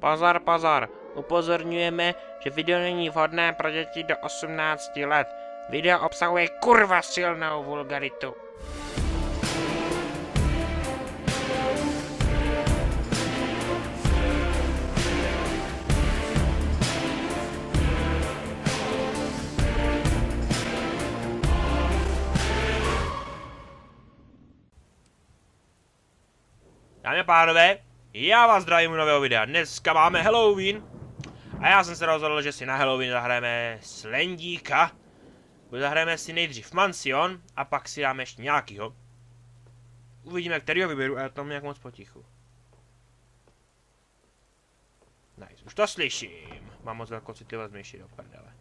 Pozor, pozor, upozorňujeme, že video není vhodné pro děti do 18 let. Video obsahuje kurva silnou vulgaritu. Dámy a pánové, já vás zdravím u nového videa. Dneska máme Halloween. A já jsem se rozhodl, že si na Halloween zahrajeme Slendíka. Zahrajeme si nejdřív Mansion a pak si dáme ještě nějakýho. Uvidíme, kterýho vyberu a já tam nějak moc potichu. Nice, už to slyším. Mám moc velkou citlivost myši do prdele.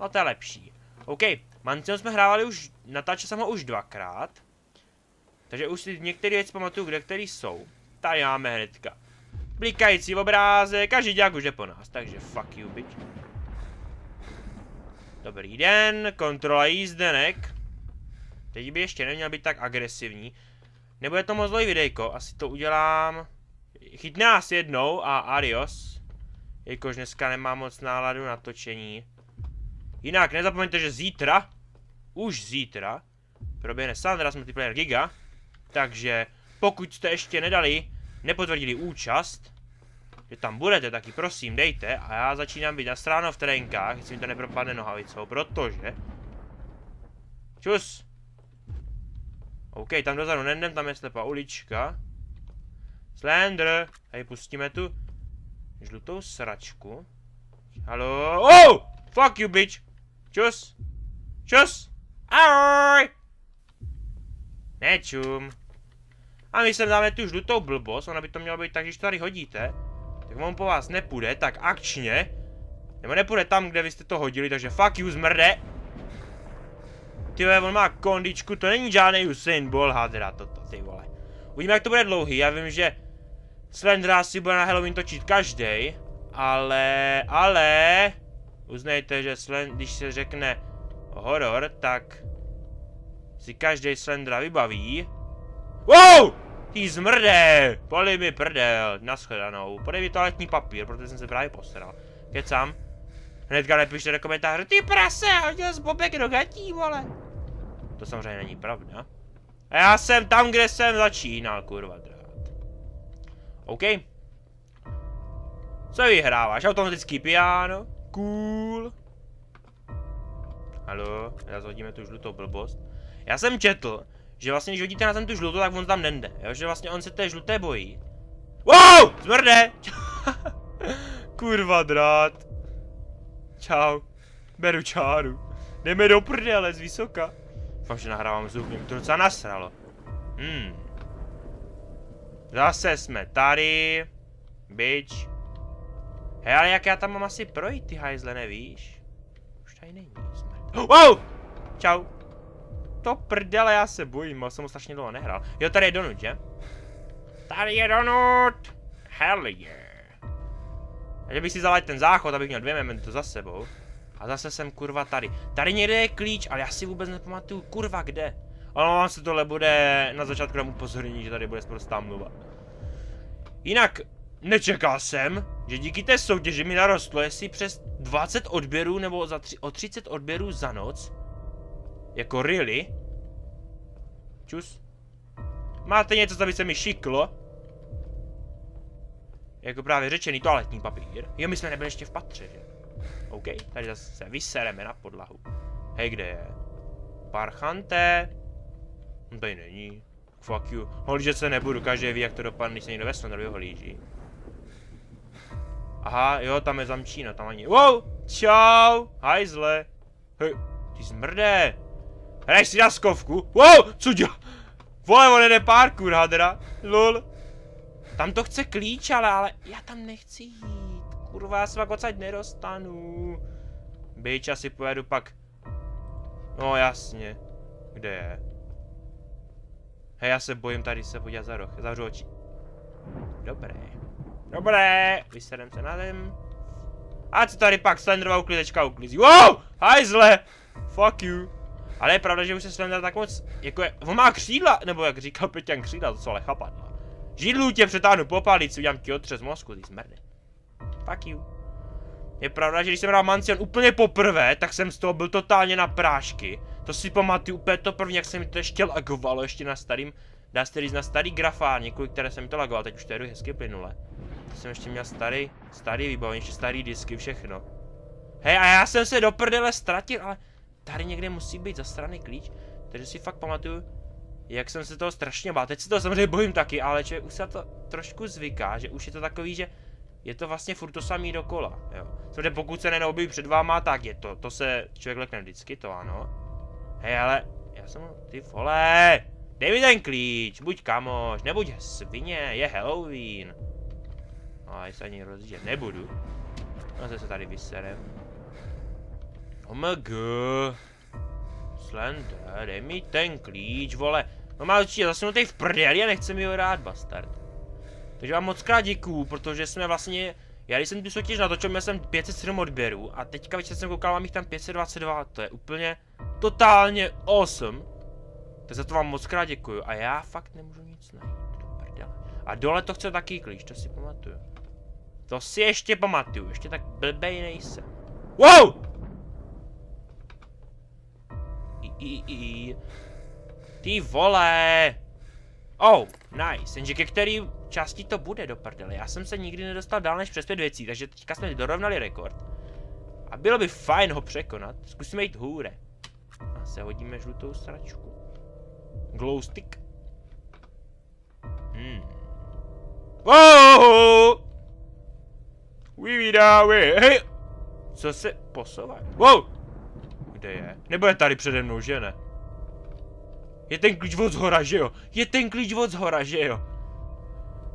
No to je lepší. OK, Mansion jsme hrávali už, natáčel jsem ho už dvakrát. Takže už si některé věci pamatuju, kde který jsou. Tady máme hnedka. Blikající obrázek, každý dělák už je po nás, takže fuck you, bitch. Dobrý den, kontrola jízdenek. Teď by ještě neměl být tak agresivní. Nebude to moc dlouhý videjko, asi to udělám... Chytne nás jednou a adios. Jakož dneska nemám moc náladu na točení. Jinak nezapomeňte, že zítra, už zítra, proběhne Sandras Multiplayer Giga. Takže pokud jste ještě nedali, nepotvrdili účast, že tam budete, taky prosím dejte a já začínám být nastráno v terénkách, jestli mi to nepropadne nohavicou, protože... Čus! OK, tam dozadu nendem, tam je slepá ulička. Slender! Hej, pustíme tu žlutou sračku. Halo? Oh! Fuck you, bitch! Čus! Čus! Ahoj! Nečum. A my sem dáme tu žlutou blbost, ona by to mělo být tak, když to tady hodíte, tak on po vás nepůjde, tak akčně, nebo nepůjde tam, kde vy jste to hodili, takže fuck you, zmrde. Ty vole, on má kondičku, to není žádný Usain Bolt hadra, toto, ty vole. Uvidíme, jak to bude dlouhý, já vím, že Slendra si bude na Halloween točit každý, ale, ale, uznejte, že Slend, když se řekne horor, tak si každý Slendra vybaví, Wow! Ty zmrdé! Poli mi prdel, naschledanou. Podej mi toaletní papír, protože jsem se právě postaral. Kecám. Hnedka nepište do komentáře, ty prase, hodil z bobek do gatí, vole. To samozřejmě není pravda. A já jsem tam, kde jsem začínal, kurva drát. OK. Co vyhráváš? Automatický piano? Cool. Halo, já zhodíme tu žlutou blbost. Já jsem četl, že vlastně, když hodíte na ten tu žlutou, tak on tam nende, jo? Že vlastně on se té žluté bojí. Wow! Zmrde! Kurva drát. Čau. Beru čáru. Jdeme do prdele z vysoka. Fakt, že nahrávám zvuk, mě to docela nasralo. Hmm. Zase jsme tady. Bitch. Hej, ale jak já tam mám asi projít, ty hajzle, nevíš? Už tady není, smrt. Wow! Čau to prdele, já se bojím, já jsem ho strašně dlouho nehrál. Jo, tady je donut, že? Tady je donut! Hell yeah. Takže bych si vzal ten záchod, abych měl dvě memento za sebou. A zase jsem kurva tady. Tady někde je klíč, ale já si vůbec nepamatuju kurva kde. Ale vám se tohle bude na začátku dám upozornění, že tady bude sprostá mluva. Jinak, nečekal jsem, že díky té soutěži mi narostlo, jestli přes 20 odběrů nebo za tři, o 30 odběrů za noc. Jako really? Čus. Máte něco, co by se mi šiklo? Jako právě řečený toaletní papír. Jo, my jsme nebyli ještě v patře, že? OK, tady zase se vysereme na podlahu. Hej, kde je? Parchante. No tady není. Fuck you. Holížet se nebudu, každý ví, jak to dopadne, když se někdo ve Slendrovi holíží. Aha, jo, tam je zamčíno, tam ani... Wow! Čau! Hajzle! Hej, ty zmrdé! Hraješ si na skovku? Wow, co dělá? Vole, on jde parkour, hadra. Lol. Tam to chce klíč, ale, ale já tam nechci jít. Kurva, já se pak odsaď nedostanu. Byč, asi pojedu pak. No jasně. Kde je? Hej, já se bojím tady se podívat za roh. Zavřu oči. Dobré. Dobré. Vysedem se na zem. A co tady pak Slenderová uklizečka uklizí. Wow! Hajzle! Fuck you. Ale je pravda, že už se Slender tak moc, jako je, on má křídla, nebo jak říkal Peťan křídla, to jsou ale chapadla. Židlu tě přetáhnu po palici, udělám ti otřes mozku, ty smrdy. Fuck you. Je pravda, že když jsem hrál Mansion úplně poprvé, tak jsem z toho byl totálně na prášky. To si pamatuju úplně to první, jak se mi to ještě lagovalo, ještě na starým, dá se na starý grafáně, kvůli které jsem to lagoval, teď už to jedu hezky plynule. To jsem ještě měl starý, starý vybavení, ještě starý disky, všechno. Hej, a já jsem se do prdele ztratil, ale tady někde musí být zasraný klíč, takže si fakt pamatuju, jak jsem se toho strašně bál. Teď si to samozřejmě bojím taky, ale člověk už se to trošku zvyká, že už je to takový, že je to vlastně furt to samý dokola, jo. Samozřejmě pokud se neobjeví před váma, tak je to, to se člověk lekne vždycky, to ano. Hej, ale, já jsem, ty vole, dej mi ten klíč, buď kamoš, nebuď svině, je Halloween. No, já se ani rozdíl nebudu. No, se tady vyserem. OMG. Slender, dej mi ten klíč, vole. No má určitě zasunutý v prdeli a nechce mi ho rád, bastard. Takže vám moc krát děkuju, protože jsme vlastně, já když jsem tu soutěž natočil, měl jsem 507 odběrů a teďka večer jsem koukal, mám jich tam 522, to je úplně totálně awesome. Tak za to vám moc krát děkuju a já fakt nemůžu nic najít, do prdele. A dole to chce taky klíč, to si pamatuju. To si ještě pamatuju, ještě tak blbej nejsem. Wow! I, i. Ty vole! Oh, nice. Jenže ke který části to bude do prdele. Já jsem se nikdy nedostal dál než přes pět věcí, takže teďka jsme dorovnali rekord. A bylo by fajn ho překonat. Zkusíme jít hůre. A se hodíme žlutou sračku. Glow stick. Hmm. Wow! Vyvídáme. Hej! Co se posouvá? Wow! Kde je? Nebo je tady přede mnou, že ne? Je ten klíč od zhora, že jo? Je ten klíč od zhora, že jo?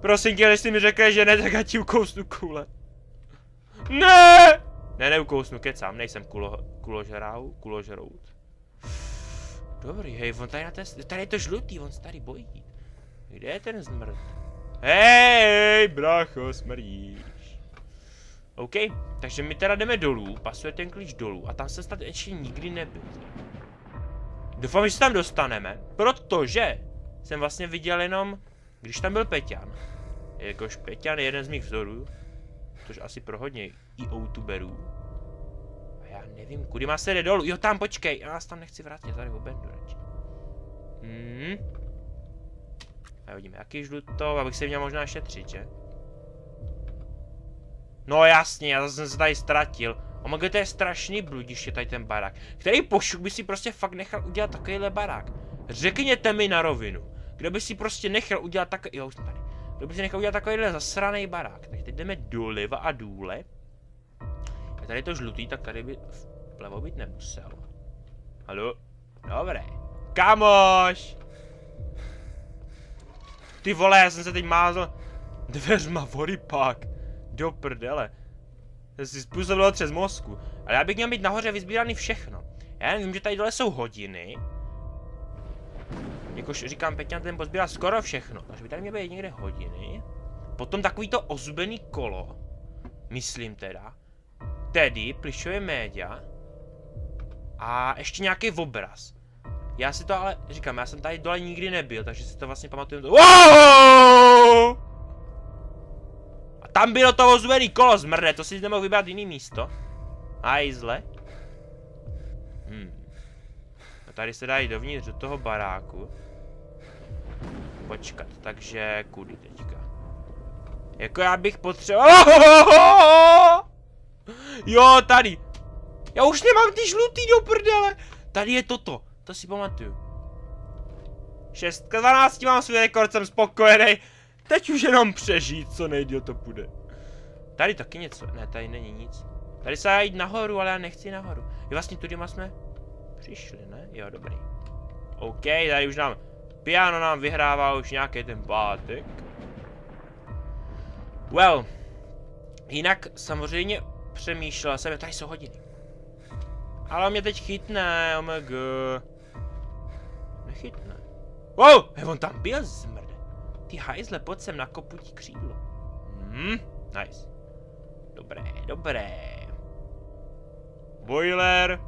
Prosím tě, jestli mi řekne, že ne, tak já ti ukousnu kule. Ne! Ne, neukousnu, kecám, nejsem kulo, kuložrau, kuložrout. Dobrý, hej, on tady na té, tady je to žlutý, on se tady bojí. Kde je ten zmrt? Hej, bracho, smrdíš. OK, takže my teda jdeme dolů, pasuje ten klíč dolů a tam se snad ještě nikdy nebyl. Doufám, že se tam dostaneme, protože jsem vlastně viděl jenom, když tam byl Peťan. Jakož Peťan je jeden z mých vzorů, což asi pro hodně i youtuberů. A já nevím, kudy má se jde dolů. Jo, tam počkej, já nás tam nechci vrátit, tady obendu radši. Hmm. A vidíme, jaký žluto, abych se měl možná šetřit, že? No jasně, já jsem se tady ztratil. Omega, to je strašný bludiště tady ten barák. Který pošuk by si prostě fakt nechal udělat takovýhle barák? Řekněte mi na rovinu. Kdo by si prostě nechal udělat takový... Jo, tady. Kdo by si nechal udělat takovýhle zasraný barák? Takže teď jdeme doleva a důle. A tady je to žlutý, tak tady by vlevo být nemusel. Halo? Dobré. Kamoš! Ty vole, já jsem se teď mázl dveřma vody pak. Do prdele. To si způsobilo přes mozku. Ale já bych měl mít nahoře vyzbíraný všechno. Já vím, že tady dole jsou hodiny. Jakož říkám, Peťan ten pozbírá skoro všechno. Takže by tady měly být někde hodiny. Potom takový to ozubený kolo. Myslím teda. Tedy plišové média. A ještě nějaký obraz. Já si to ale, říkám, já jsem tady dole nikdy nebyl, takže si to vlastně pamatuju. Wow! Tam bylo to ozvený kolo zmrde, to si nemohl vybrat jiný místo. Hajzle. Hmm. A tady se dá jít dovnitř do toho baráku. Počkat, takže kudy teďka? Jako já bych potřeboval... Jo, tady. Já už nemám ty žlutý do prdele. Tady je toto, to si pamatuju. 6 k 12 mám svůj rekord, jsem spokojený. Teď už jenom přežít, co nejdíl to půjde. Tady taky něco, ne, tady není nic. Tady se jít nahoru, ale já nechci nahoru. Jo, vlastně tudy jsme přišli, ne? Jo, dobrý. OK, tady už nám, piano nám vyhrává už nějaký ten pátek. Well, jinak samozřejmě přemýšlel jsem, tady jsou hodiny. Ale on mě teď chytne, omg. Nechytne. Wow, on tam byl zmrde. Ty hajzle, pojď sem na koputí křídlo. Hmm, nice. Dobré, dobré. Boiler.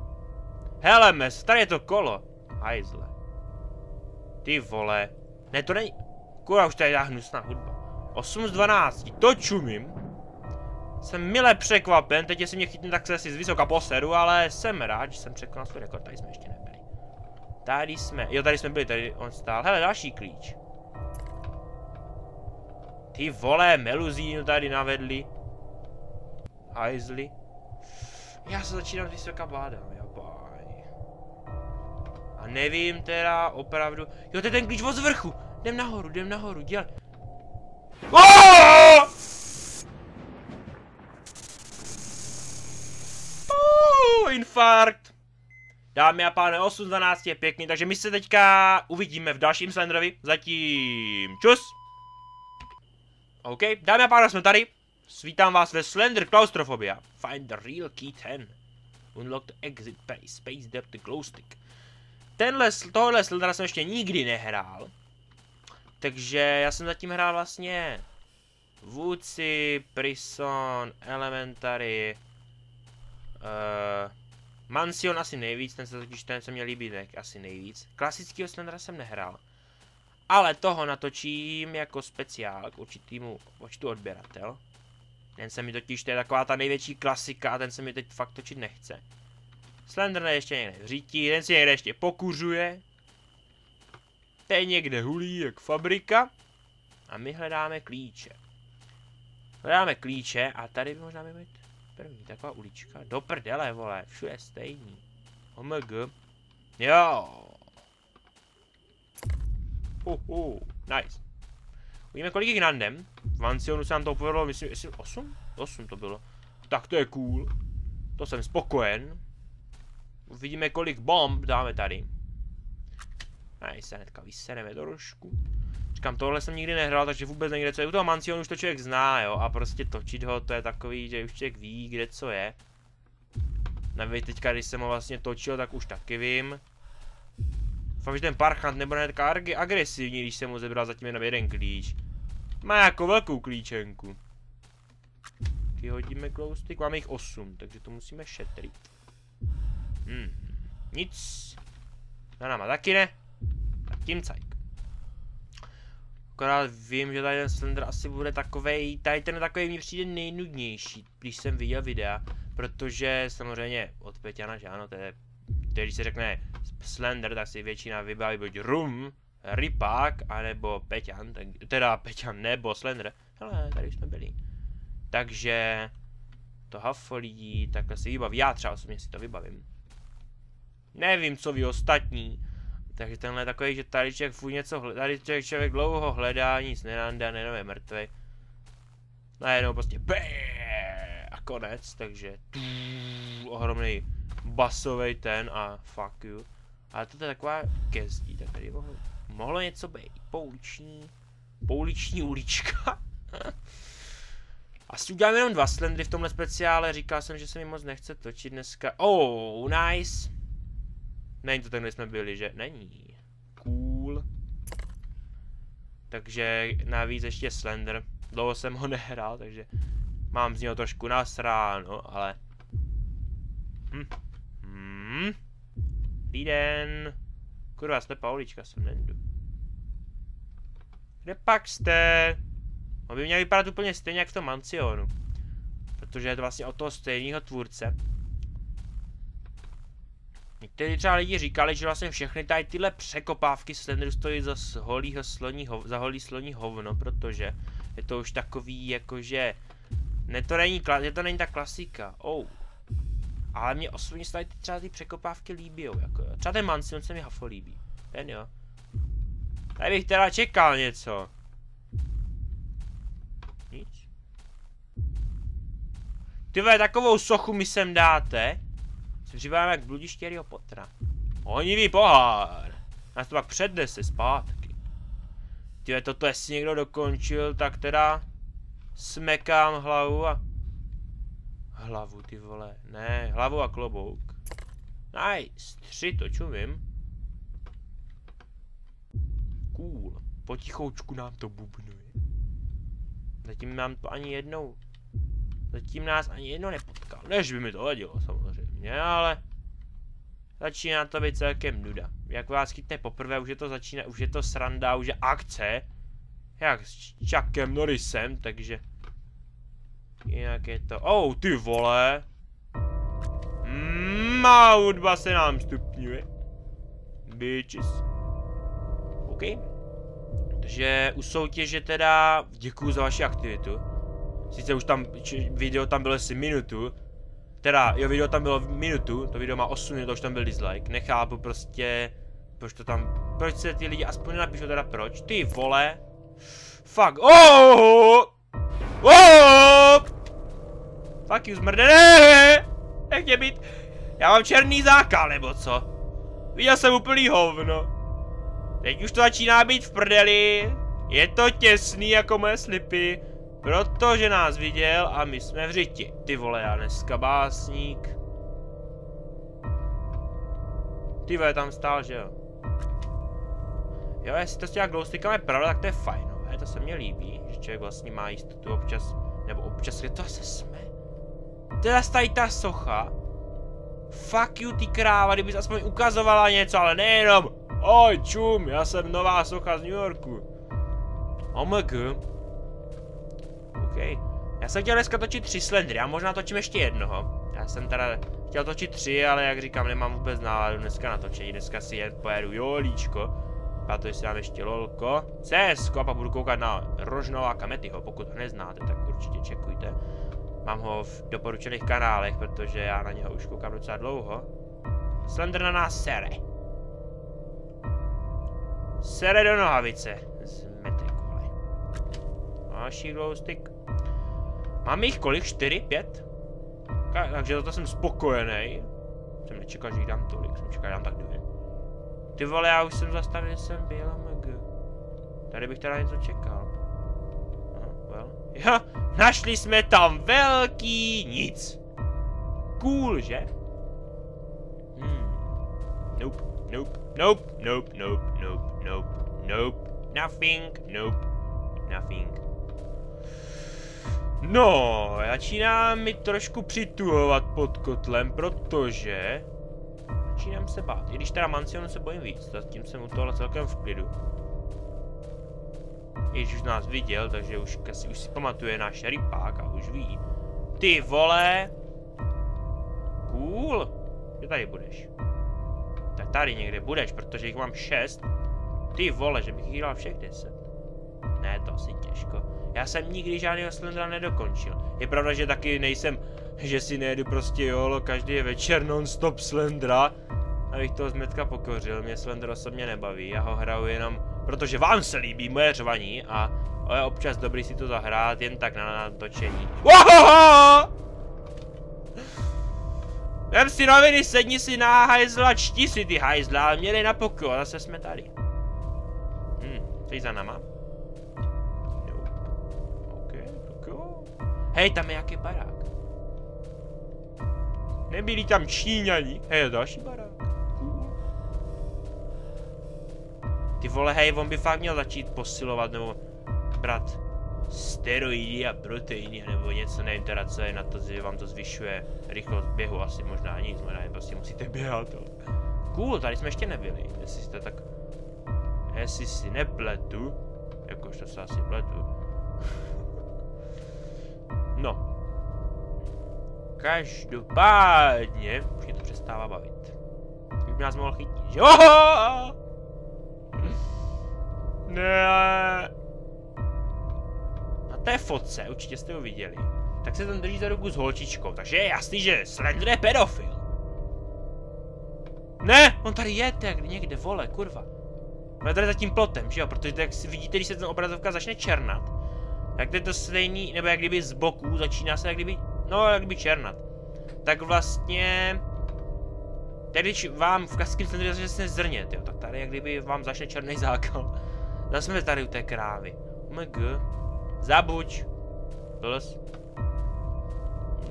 Hele, mes, tady je to kolo. Hajzle. Ty vole. Ne, to není... Kurva, už tady dá hnusná hudba. 8 z 12, to čumím. Jsem mile překvapen, teď jestli mě chytne, tak se asi z vysoka poseru, ale jsem rád, že jsem překonal svůj rekord, tady jsme ještě nebyli. Tady jsme, jo tady jsme byli, tady on stál, hele další klíč. Ty vole, meluzínu tady navedli. Hajzli. Já se začínám z vysoka bádám, jabaj. A nevím teda opravdu, jo to je ten klíč od zvrchu, jdem nahoru, jdem nahoru, děl. Uh, infarkt. Dámy a pánové, 8 12 je pěkný, takže my se teďka uvidíme v dalším Slenderovi. Zatím čus. OK, dámy a pánové, jsme tady. Svítám vás ve Slender Claustrophobia. Find the real key 10. Unlock the exit space. Space depth the glow stick. Tenhle, tohle Slendera jsem ještě nikdy nehrál. Takže já jsem zatím hrál vlastně Woodsy, Prison, Elementary, uh, Mansion asi nejvíc, ten se totiž ten se mě líbí tak asi nejvíc. Klasického Slendera jsem nehrál. Ale toho natočím jako speciál k určitýmu počtu odběratel. Ten se mi totiž, to je taková ta největší klasika a ten se mi teď fakt točit nechce. Slender ještě někde vřítí, ten si někde ještě pokuřuje. Ten někde hulí jak fabrika. A my hledáme klíče. Hledáme klíče a tady by možná být první taková ulička. Do prdele, vole, všude stejný. OMG. Jo. Uh, uh, nice. Uvidíme, kolik jich nandem. V Mansionu se nám to povedlo, myslím, jestli 8? 8 to bylo. Tak to je cool. To jsem spokojen. Uvidíme, kolik bomb dáme tady. Nice, hnedka vysereme trošku. Říkám, tohle jsem nikdy nehrál, takže vůbec někde co je. U toho Mansionu už to člověk zná, jo. A prostě točit ho, to je takový, že už člověk ví, kde co je. Navíc teďka, když jsem ho vlastně točil, tak už taky vím. Fakt, že ten parchant nebo hnedka agresivní, když jsem mu zebral zatím jenom jeden klíč. Má jako velkou klíčenku. Ty hodíme glowstick, máme jich 8, takže to musíme šetřit. Hmm, nic. Na náma taky ne. Tak tím cajk. Akorát vím, že tady ten Slender asi bude takovej, tady ten takový mi přijde nejnudnější, když jsem viděl videa, protože samozřejmě od Peťana, že ano, to je když se řekne Slender, tak si většina vybaví buď Rum, Rypák, anebo Peťan, tak, teda Peťan nebo Slender. Hele, tady jsme byli. Takže to hafo lidí takhle si vybaví, já třeba osobně si to vybavím. Nevím, co vy ostatní, takže tenhle je takový, že tady člověk furt něco hledá, tady člověk, člověk dlouho hledá, nic nenandá, jenom je mrtvý. Najednou prostě bé a konec, takže ohromný basový ten a fuck you. Ale to je taková gezdí, tak tady mohlo, mohlo něco být. Pouliční, pouliční ulička. Asi uděláme jenom dva slendry v tomhle speciále, říkal jsem, že se mi moc nechce točit dneska. Oh, nice. Není to ten, kde jsme byli, že? Není. Cool. Takže navíc ještě Slender. Dlouho jsem ho nehrál, takže mám z něho trošku nasráno, ale... Hm. Hm. Dobrý den. Kurva, slepá ulička, jsem nendu. Kde pak jste? On by měl vypadat úplně stejně jak v tom Mansionu. Protože je to vlastně od toho stejného tvůrce. Někteří třeba lidi říkali, že vlastně všechny tady tyhle překopávky Slenderu stojí za holýho sloní, hov, za holý sloní hovno, protože je to už takový jakože... Ne to není, je to není ta klasika, oh. Ale mě osobně se tady třeba ty překopávky líbí, jako jo. Třeba ten Mansion se mi hafo líbí. Ten jo. Tady bych teda čekal něco. Nic. Ty takovou sochu mi sem dáte. Se připadám jak bludiště Harryho Pottera. Honivý pohár. Nás to pak přednese zpátky. Tyve, toto jestli někdo dokončil, tak teda smekám hlavu a... Hlavu, ty vole. Ne, hlavu a klobouk. Nice, tři to čumím. Cool. Potichoučku nám to bubnuje. Zatím nám to ani jednou... Zatím nás ani jednou nepotkal. Než by mi to vadilo, samozřejmě, ale... Začíná to být celkem nuda. Jak vás chytne poprvé, už je to začíná, už je to sranda, už je akce. Jak s Chuckem Norrisem, takže... Jinak je to... Oh, ty vole! Má hudba se nám stupňuje. Bitches. OK. Takže u soutěže teda děkuju za vaši aktivitu. Sice už tam, či, video tam bylo asi minutu. Teda, jo, video tam bylo minutu, to video má 8 minut, už tam byl dislike. Nechápu prostě, proč to tam, proč se ty lidi aspoň nenapíšou teda proč. Ty vole. Fuck, oh! Oh! Fuck you, zmrde, ne! Nech být, já mám černý zákal, nebo co? Viděl jsem úplný hovno. Teď už to začíná být v prdeli. Je to těsný jako moje slipy. Protože nás viděl a my jsme v řiti. Ty vole, já dneska básník. Ty vole, tam stál, že jo? Jo, jestli to s těma glowstickama je pravda, tak to je fajnové, to se mně líbí, že člověk vlastně má jistotu občas, nebo občas, kde to asi jsme? Teda stají ta socha. Fuck you, ty kráva, kdybys aspoň ukazovala něco, ale nejenom. Oj, čum, já jsem nová socha z New Yorku. OMG. OK. Já jsem chtěl dneska točit tři slendry, já možná točím ještě jednoho. Já jsem teda chtěl točit tři, ale jak říkám, nemám vůbec náladu dneska na točení. Dneska si jen pojedu jolíčko. A to si dám ještě lolko. CSko a pak budu koukat na Rožnova Kametyho. Pokud ho neznáte, tak určitě čekujte. Mám ho v doporučených kanálech, protože já na něho už koukám docela dlouho. Slender na nás sere. Sere do nohavice. Zmetek, vole. Další glowstick. Mám jich kolik? 4? 5? Takže toto jsem spokojený. Jsem nečekal, že jich dám tolik, jsem čekal, že dám tak dvě. Ty vole, já už jsem zastavil, že jsem byl, mg. Tady bych teda něco čekal. Uh, well. Jo, našli jsme tam velký nic. Cool, že? Hmm. Nope, nope, nope, nope, nope, nope, nope, nope. Nothing, nope, nothing. No, začíná mi trošku přituhovat pod kotlem, protože začínám se bát. I když teda Mansionu se bojím víc, zatím jsem u tohle celkem v klidu. Když už nás viděl, takže už, kasi, už si pamatuje náš rypák a už ví. Ty vole! Cool! Kde tady budeš? Tak tady někde budeš, protože jich mám šest. Ty vole, že bych jich dal všech deset. Ne, to asi těžko. Já jsem nikdy žádného Slendra nedokončil. Je pravda, že taky nejsem, že si nejedu prostě jolo každý večer non-stop Slendra, abych toho zmetka pokořil. Mě Slender osobně nebaví, já ho hraju jenom, protože vám se líbí moje řvaní a je občas dobrý si to zahrát jen tak na natočení. Ohoho! Vem si noviny, sedni si na hajzla, čti si ty hajzla, měli na pokoj, zase jsme tady. Hm, jsi za nama? Hej, tam je nějaký barák. Nebyli tam Číňani. Hej, další barák. Ty vole, hej, on by fakt měl začít posilovat, nebo brát steroidy a proteiny, nebo něco, nevím teda, co je na to, že vám to zvyšuje rychlost běhu, asi možná nic, možná jen prostě musíte běhat. To. Cool, tady jsme ještě nebyli, jestli jste tak... Jestli si nepletu, jakož to se asi pletu, No. Každopádně, už mě to přestává bavit. Už by nás mohl chytit, že jo? Ne. Na té fotce, určitě jste ho viděli, tak se ten drží za ruku s holčičkou, takže je jasný, že Slender je pedofil. Ne, on tady je, tak někde, vole, kurva. On je tady za tím plotem, že jo, protože jak si vidíte, když se ten obrazovka začne černat, jak je to stejný, nebo jak kdyby z boku začíná se jak kdyby, no jak kdyby černat. Tak vlastně, tady když vám v klasickém centru začne zrnět, jo, tak tady jak kdyby vám začne černý zákal. Zase jsme tady u té krávy. OMG. Zabuď. Plus.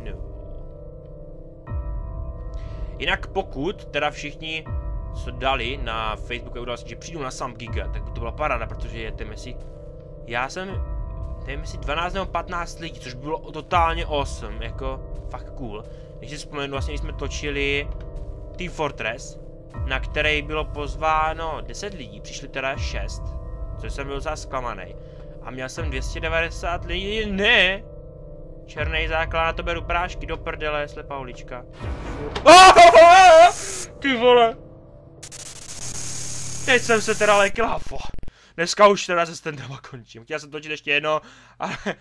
No. Jinak pokud teda všichni, co dali na Facebooku že přijdu na Sam Giga, tak by to byla paráda, protože je si. Já jsem nevím jestli 12 nebo 15 lidí, což bylo totálně awesome, jako fakt cool. Když si vzpomenu, vlastně když jsme točili Team Fortress, na který bylo pozváno 10 lidí, přišli teda 6, což jsem byl docela zklamaný. A měl jsem 290 lidí, ne! Černý základ, to beru prášky do prdele, slepá ulička. Ty vole. Teď jsem se teda lekla, fo. Dneska už teda se stand končím. Chtěl jsem točit ještě jedno, ale...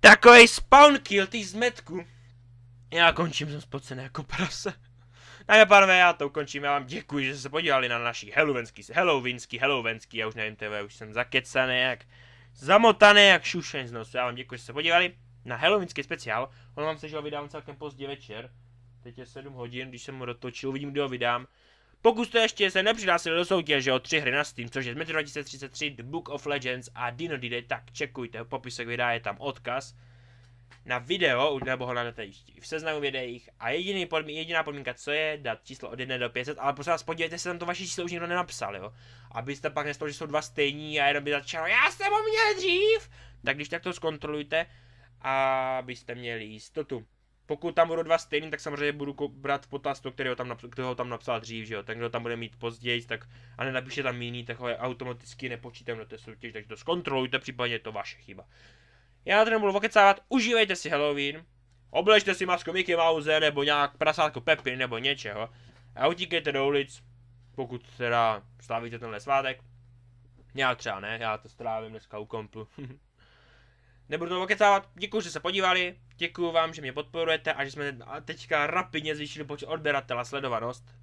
Takový spawn kill, ty zmetku. Já končím, jsem spocený jako prase. Dámy a pánové, já to ukončím, já vám děkuji, že jste se podívali na naší halloweenský, halloweenský, halloweenský, já už nevím, TV, už jsem zakecaný jak, zamotaný jak šušeň z nosu. Já vám děkuji, že jste se podívali na halloweenský speciál. On vám se, že ho vydám celkem pozdě večer. Teď je 7 hodin, když jsem ho dotočil, uvidím, kdy ho vydám. Pokud jste ještě se nepřihlásili do soutěže o tři hry na Steam, což je Metro 2033, The Book of Legends a Dino Dide, tak čekujte, popisek videa je tam odkaz na video, nebo ho najdete v seznamu videích a jediný podmín, jediná podmínka, co je, dát číslo od 1 do 500, ale prosím vás, podívejte se, tam to vaše číslo už nikdo nenapsal, jo. Abyste pak nestalo, že jsou dva stejní a jenom by začalo, já jsem ho měl dřív, tak když tak to zkontrolujte, abyste měli jistotu. Pokud tam budou dva stejný, tak samozřejmě budu brát potaz to, kterého tam, kterého ho tam napsal dřív, že jo. Ten, kdo tam bude mít později, tak a nenapíše tam jiný, tak ho automaticky nepočítám do té soutěže, takže to zkontrolujte, případně je to vaše chyba. Já to nebudu okecávat, užívejte si Halloween, obležte si masku Mickey Mouse nebo nějak prasátko Pepy nebo něčeho a utíkejte do ulic, pokud teda slavíte tenhle svátek. Já třeba ne, já to strávím dneska u komplu. Nebudu to okecávat, děkuji, že se podívali, děkuji vám, že mě podporujete a že jsme teďka rapidně zvýšili počet odběratela sledovanost.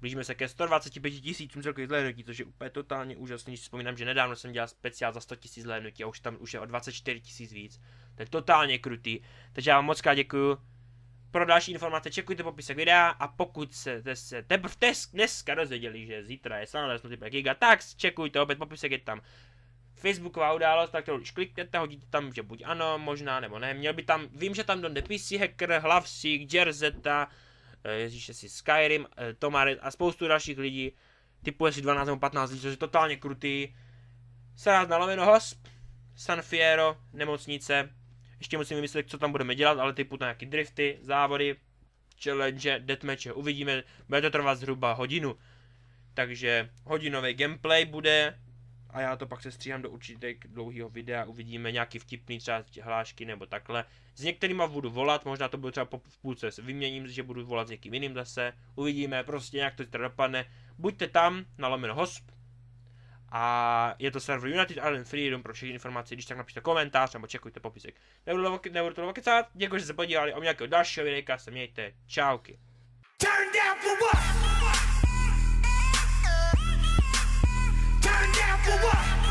Blížíme se ke 125 tisícům celkových zhlédnutí, což je úplně totálně úžasný. Když si vzpomínám, že nedávno jsem dělal speciál za 100 tisíc zhlédnutí a už tam už je o 24 tisíc víc. To je totálně krutý. Takže já vám moc krát děkuju. Pro další informace čekujte popisek videa a pokud se, se teprve dneska dozvěděli, že zítra je Multiplayer Giga, tak čekujte opět popisek je tam Facebooková událost, tak to když kliknete, hodíte tam, že buď ano, možná nebo ne. Měl by tam, vím, že tam do PC Hacker, Hlavsík, Jerzeta, Eh, jezdíš si Skyrim, eh, Tomaret a spoustu dalších lidí, typu asi 12 nebo 15 lidí, což je totálně krutý. Sráz na lomeno hosp, San Fiero, nemocnice, ještě musím vymyslet, co tam budeme dělat, ale typu tam nějaký drifty, závody, challenge, deathmatche, uvidíme, bude to trvat zhruba hodinu. Takže hodinový gameplay bude, a já to pak se stříhám do určitých dlouhého videa, uvidíme nějaký vtipný třeba hlášky nebo takhle. S některýma budu volat, možná to bude třeba po, v půlce vyměním, že budu volat s někým jiným zase, uvidíme, prostě nějak to teda dopadne. Buďte tam, na lomeno hosp, a je to server United Island Freedom pro všechny informace, když tak napište komentář nebo čekujte popisek. Nebudu, nebudu to vakecát, děkuji, že se podívali, o nějakého dalšího videa se mějte, čauky. Turn down for what? For what?